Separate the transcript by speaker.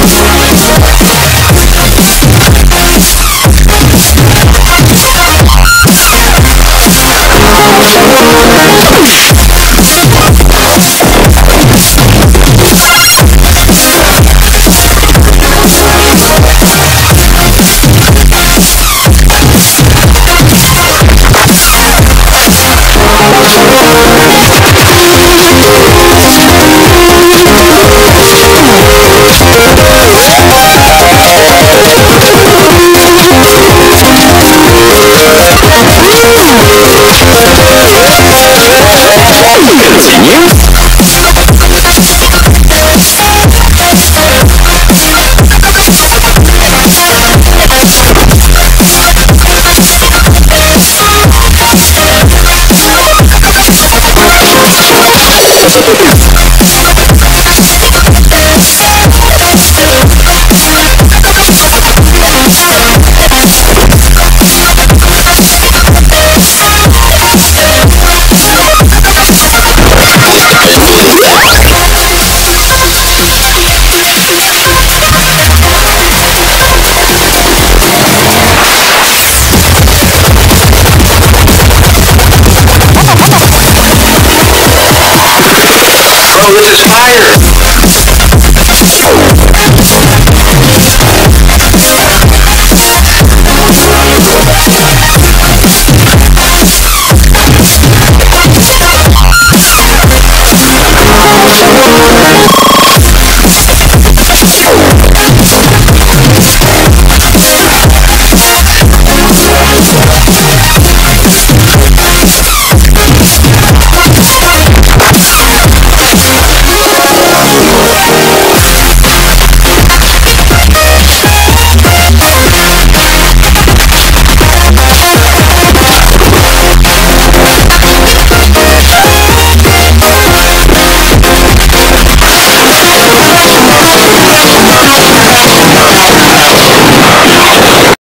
Speaker 1: Thank Música fire